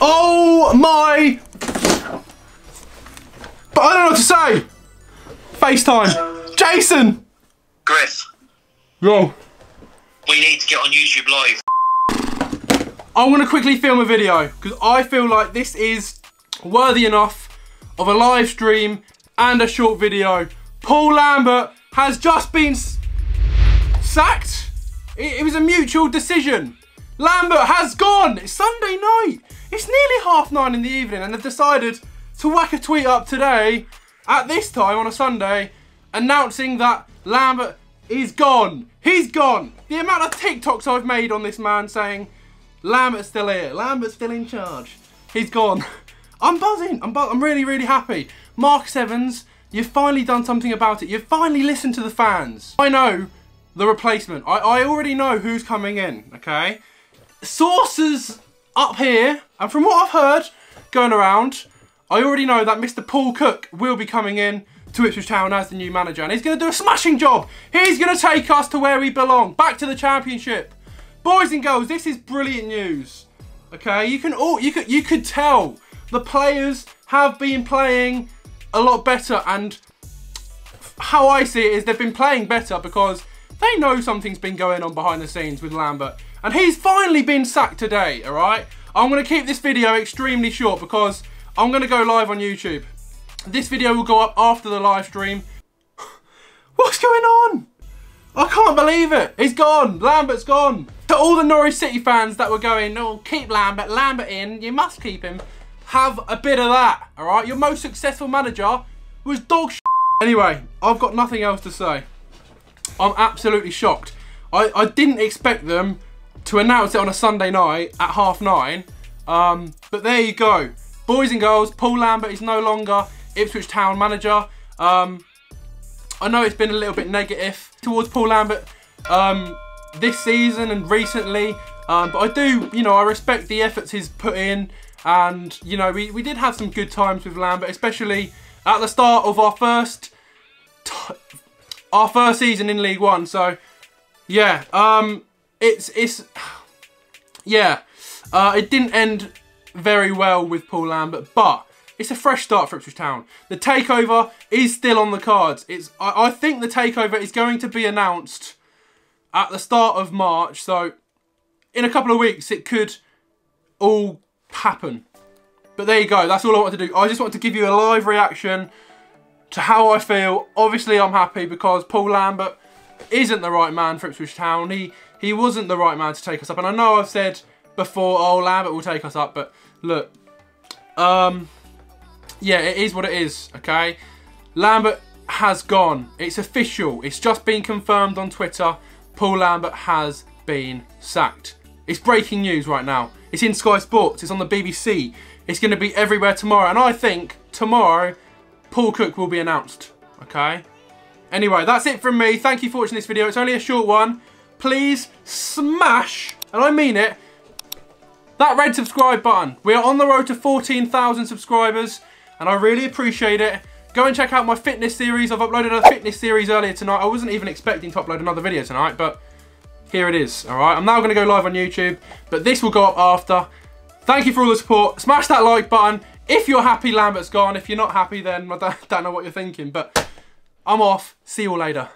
Oh my... But I don't know what to say. FaceTime. Jason! Griff, Yo. we need to get on YouTube Live. I'm going to quickly film a video because I feel like this is worthy enough of a live stream and a short video. Paul Lambert has just been s- sacked. It, it was a mutual decision. Lambert has gone. It's Sunday night. It's nearly half nine in the evening and they've decided to whack a tweet up today at this time on a Sunday announcing that Lambert is gone. He's gone. The amount of TikToks I've made on this man saying Lambert's still here. Lambert's still in charge. He's gone. I'm buzzing. I'm, bu I'm really, really happy. Marcus Evans, you've finally done something about it. You've finally listened to the fans. I know the replacement. I, I already know who's coming in, okay? Sources up here, and from what I've heard going around, I already know that Mr. Paul Cook will be coming in to Ipswich Town as the new manager, and he's going to do a smashing job. He's going to take us to where we belong, back to the championship. Boys and girls, this is brilliant news. Okay, you can all you could you could tell the players have been playing a lot better, and how I see it is they've been playing better because they know something's been going on behind the scenes with Lambert, and he's finally been sacked today. All right, I'm going to keep this video extremely short because I'm going to go live on YouTube. This video will go up after the live stream. What's going on? I can't believe it. He's gone. Lambert's gone. To all the Norwich City fans that were going, oh, keep Lambert, Lambert in, you must keep him. Have a bit of that, all right? Your most successful manager was dog shit. Anyway, I've got nothing else to say. I'm absolutely shocked. I, I didn't expect them to announce it on a Sunday night at half nine. Um, but there you go. Boys and girls, Paul Lambert is no longer Ipswich Town manager. Um, I know it's been a little bit negative towards Paul Lambert um, this season and recently, um, but I do, you know, I respect the efforts he's put in, and you know, we, we did have some good times with Lambert, especially at the start of our first our first season in League One. So, yeah, um, it's it's yeah, uh, it didn't end very well with Paul Lambert, but it's a fresh start for Ipswich Town. The takeover is still on the cards. It's I, I think the takeover is going to be announced at the start of March. So in a couple of weeks, it could all happen. But there you go. That's all I want to do. I just want to give you a live reaction to how I feel. Obviously, I'm happy because Paul Lambert isn't the right man for Ipswich Town. He he wasn't the right man to take us up. And I know I've said before, oh, Lambert will take us up. But look, um, yeah, it is what it is, okay? Lambert has gone. It's official. It's just been confirmed on Twitter. Paul Lambert has been sacked. It's breaking news right now. It's in Sky Sports. It's on the BBC. It's going to be everywhere tomorrow. And I think tomorrow, Paul Cook will be announced, okay? Anyway, that's it from me. Thank you for watching this video. It's only a short one. Please smash, and I mean it, that red subscribe button. We are on the road to 14,000 subscribers and I really appreciate it. Go and check out my fitness series. I've uploaded a fitness series earlier tonight. I wasn't even expecting to upload another video tonight, but here it is, all right? I'm now going to go live on YouTube, but this will go up after. Thank you for all the support. Smash that like button. If you're happy Lambert's gone, if you're not happy, then I don't, know what you're thinking, but I'm off. See you all later.